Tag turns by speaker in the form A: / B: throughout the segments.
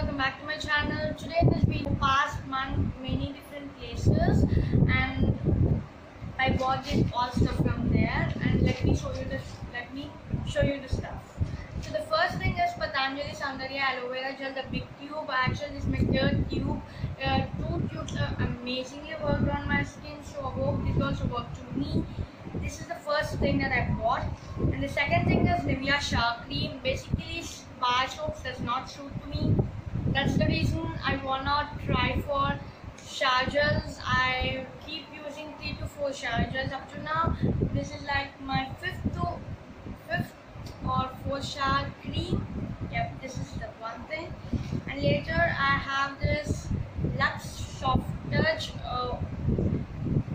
A: welcome back to my channel. Today in this video, past month many different places and I bought this all stuff from there and let me show you this. Let me show you the stuff. So the first thing is Patanjali Soundarya Aloe Vera Gel, the big tube. Actually, this is my third tube. Uh, two tubes are amazingly worked on my skin, so I hope this also worked to me. This is the first thing that I bought, and the second thing is Nivea Shower Cream. Basically, bar soaps does not suit me. That's the reason I wanna try for chargers. I keep using three to four chargers up to now. This is like my fifth to fifth or fourth shower cream. Yep, this is the one thing. And later I have this Lux Soft Touch uh,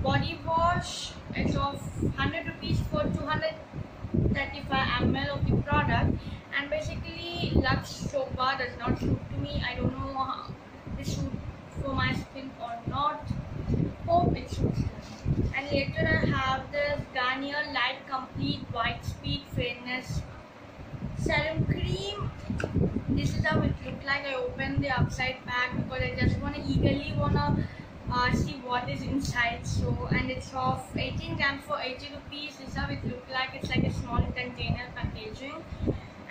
A: body wash. It's of 100 rupees for 235 ml of the product. And basically, Lux soap bar does not me. I don't know how this suit for my skin or not. Hope it me. And later I have this Garnier Light Complete White Speed Fairness Serum Cream. This is how it looked like. I opened the upside pack because I just wanna eagerly wanna uh, see what is inside. So and it's of 18 grams for 80 rupees. This is how it looked like. It's like a small container packaging.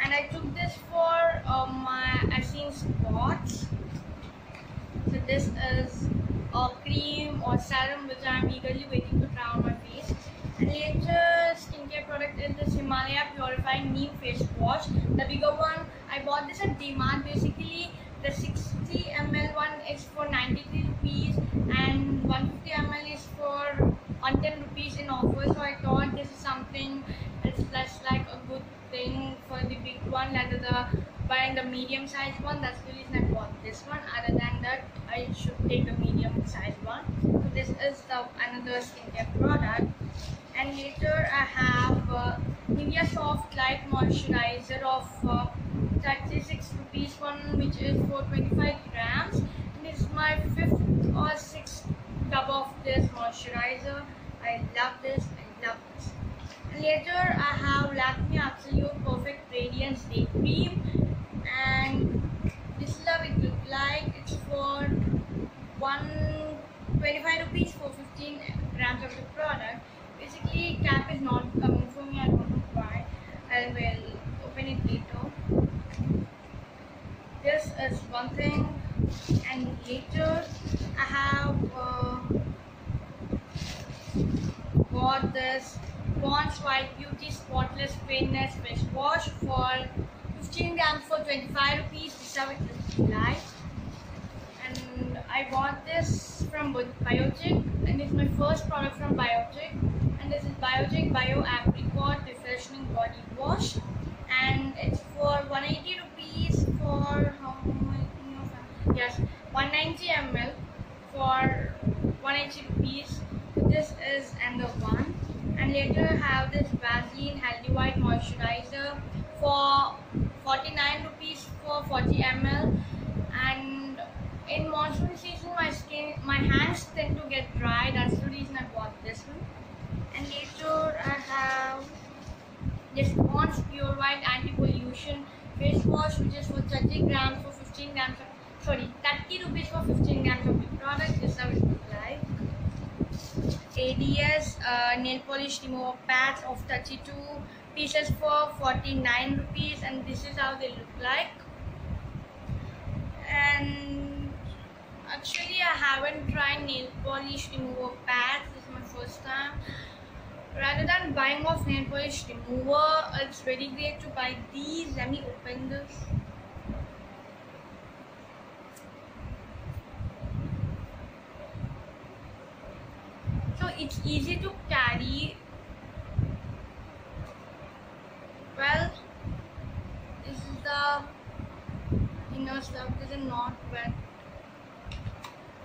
A: And I took this for uh, my I've spots. So this is a cream or serum which I'm eagerly waiting to try on my face. And later skincare product is this Himalaya Purifying Neem Face Wash. The bigger one, I bought this at DMart. Basically, the 60 ml one is for 93 rupees and 150 ml is for 110 rupees in offer. So I thought this is something it's that's like a good thing for the big one rather than buying the medium sized one. That's the reason I bought this one. Other than that, I should take the medium sized one. So this is the another skincare product. And later I have uh, Soft Light Moisturizer of uh, 36 rupees one which is 425 grams. And this is my fifth or sixth tub of this moisturizer. I love this. I love this. And later I have Lakme Absolute Cream and this is how it look like. It's for 125 rupees for 15 grams of the product. Basically cap is not coming for me. I don't know why. I will open it later. This is one thing and later I have uh, bought this Pond's White Beauty Spotless Painless Face Wash for 15 grams for 25 rupees. How it looks. And I bought this from Biotique and it's my first product from Biotique. And this is Biotique Bio Apricot Refreshing Body Wash. And it's for 180 rupees for how much? Yes, 190 ml for 180 rupees. This is another one and later I have this Vaseline Healthy White Moisturizer for 49 rupees for 40 ml and in monsoon season my skin my hands tend to get dry. That's the reason I bought this one. And later I have this Pond's Pure White Anti-Pollution Face Wash which is for 30 grams for 15 grams of, sorry 30 rupees for 15 grams of the product. This is how it looks like ADS uh, nail polish remover pads of 32 pieces for 49 rupees and this is how they look like. And actually I haven't tried nail polish remover pads. This is my first time. Rather than buying off nail polish remover it's very great to buy these. Let me open this. So it's easy to carry well this is the inner stuff this is not wet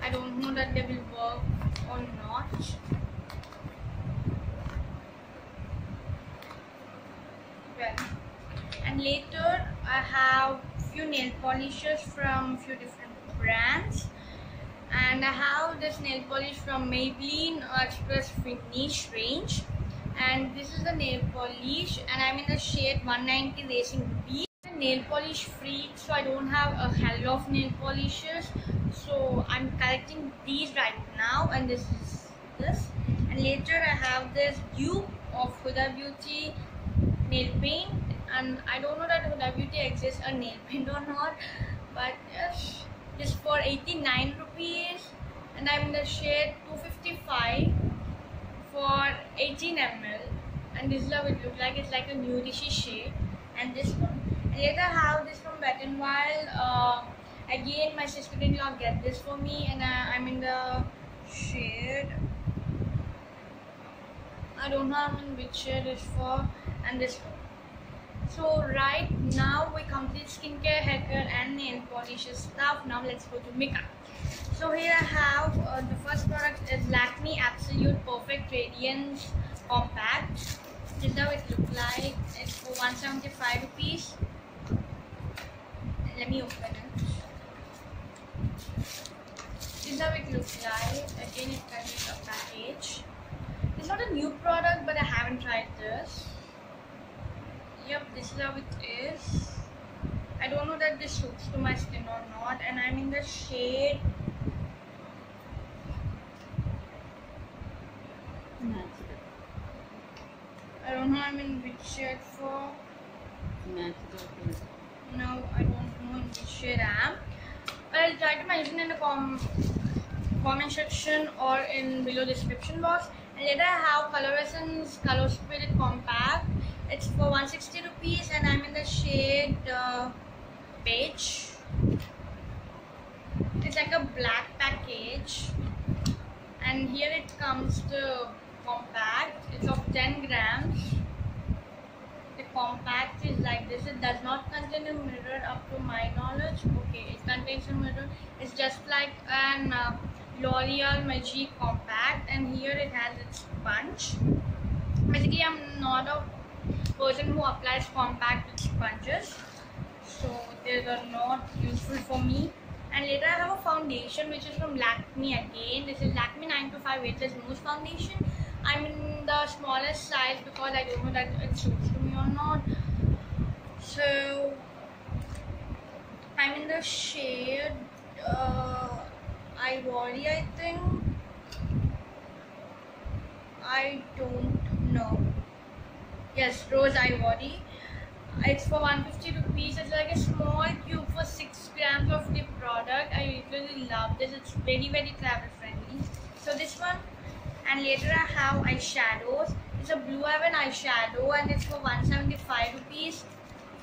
A: I don't know that they will work or not. Well and later I have few nail polishes from few different brands. And I have this nail polish from Maybelline Express Finish range. And this is the nail polish and I'm in the shade 190 Racing Ruby. Nail polish freak, so I don't have a hell of nail polishes. So I'm collecting these right now, and this is this. And later I have this dupe of Huda Beauty nail paint, and I don't know that Huda Beauty exists a nail paint or not, but yes, just for 89 rupees, and I'm in the shade 255 for 18 ml, and this is how it looks like. It's like a nudishy shade, and this one later have this from Wet n Wild. Uh, again, my sister-in-law get this for me, and I, I'm in the shade. I don't know I'm in which shade is for, and this one. So right now we complete skincare, haircare, and nail polishes stuff. Now let's go to makeup. So here I have uh, the first product is Lakme Absolute Perfect Radiance Compact. This is how it looks like. It's for 175 rupees let me open it. This is how it looks like. Again, it comes a package. It's not a new product, but I haven't tried this. Yep, this is how it is. I don't know that this suits to my skin or not, and I'm in the shade. I don't know I'm in which shade for. No, I don't know in which shade I am. But I'll try to mention in the com comment section or in below description box. And later I have Color Essence Color Spirit Compact. It's for 160 rupees and I'm in the shade uh, beige. Like a black package. And here it comes the compact. It's of 10 grams The compact is like this. It does not contain a mirror up to my knowledge. Okay, it contains a mirror. It's just like an uh, L'Oreal Magic Compact and here it has its sponge. Basically, I'm not a person who applies compact with sponges. So, they are not useful for me. And later I have a foundation which is from Lakme again. This is Lakme 925 Weightless Mousse Foundation. I'm in the smallest size because I don't know that it suits to me or not. So I'm in the shade uh, Ivory, I think. I don't know. Yes, Rose Ivory. It's for 150 rupees. It's like a small cube for 6 grams of the product. I really love this. It's very, very travel friendly. So this one and later I have eyeshadows. It's a blue heaven eyeshadow and it's for 175 rupees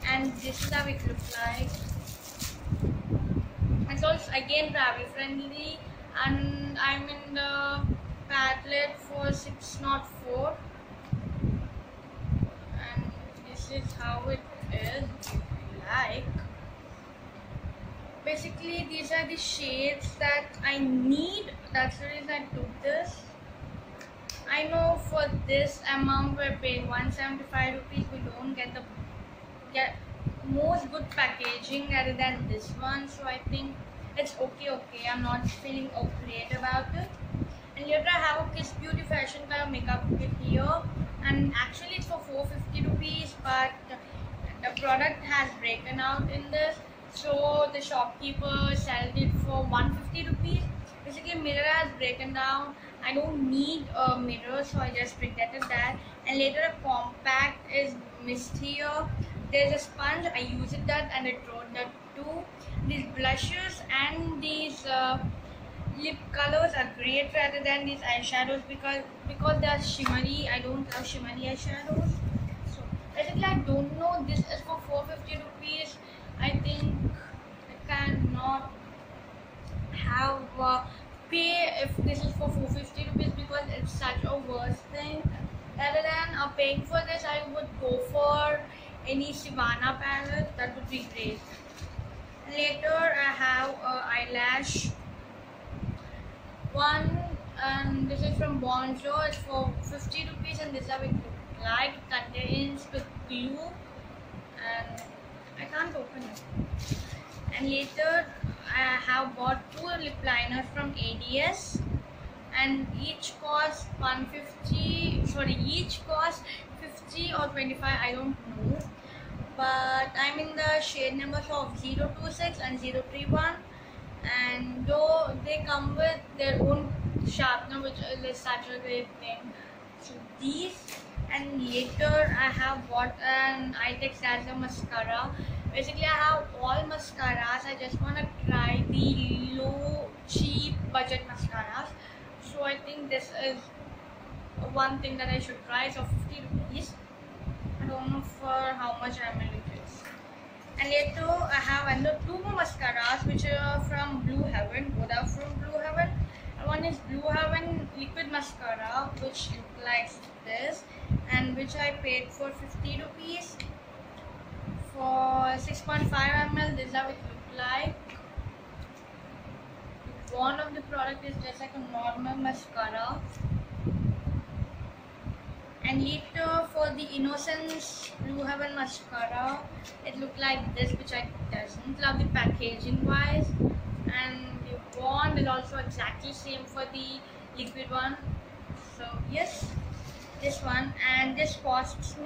A: and this is how it looks like. It's also again travel friendly and I'm in the palette for 604 and this is how it is. Like basically these are the shades that I need. That's the reason I took this. I know for this amount we're paying 175 rupees we don't get the get most good packaging rather than this one. So I think it's okay okay. I'm not feeling great about it. And later I have a Kiss Beauty Fashion Color makeup kit here and actually it's for 450 rupees but the product has broken out in this. So the shopkeeper sold it for 150 rupees. Basically mirror has broken down. I don't need a mirror so I just regretted that and later a compact is missed here. There's a sponge. I use it that and I wrote that too. These blushes and these uh, lip colors are great rather than these eyeshadows because because they are shimmery I don't love shimmery eyeshadows so basically I don't know this is for 450 rupees I think I cannot have uh, pay if this is for 450 rupees because it's such a worst thing. Rather than uh, paying for this, I would go for any Sivanna palette. That would be great. Later, I have a eyelash one, and this is from Bonjour. It's for 50 rupees, and this is like. Contains with glue, and I can't open it. And later, I have bought two lip liners from ADS and each cost 150 sorry each cost 50 or 25 I don't know but I'm in the shade numbers of 026 and 031 and though they come with their own sharpener which is such a great thing so these and later I have bought an ITEX as a mascara. Basically I have all mascaras. I just want to try the low cheap budget mascaras. So I think this is one thing that I should try. So 50 rupees. I don't know for how much I'm going and later uh, I have another two more mascaras which are from Blue Heaven both are from Blue Heaven. And one is Blue Heaven liquid mascara which looks like this and which I paid for 50 rupees. For 6.5 ml this is how it look like. One of the product is just like a normal mascara and later for the innocence blue heaven mascara. It looked like this which i doesn't love the packaging wise. And the wand is also exactly same for the liquid one. So yes this one. And this costs me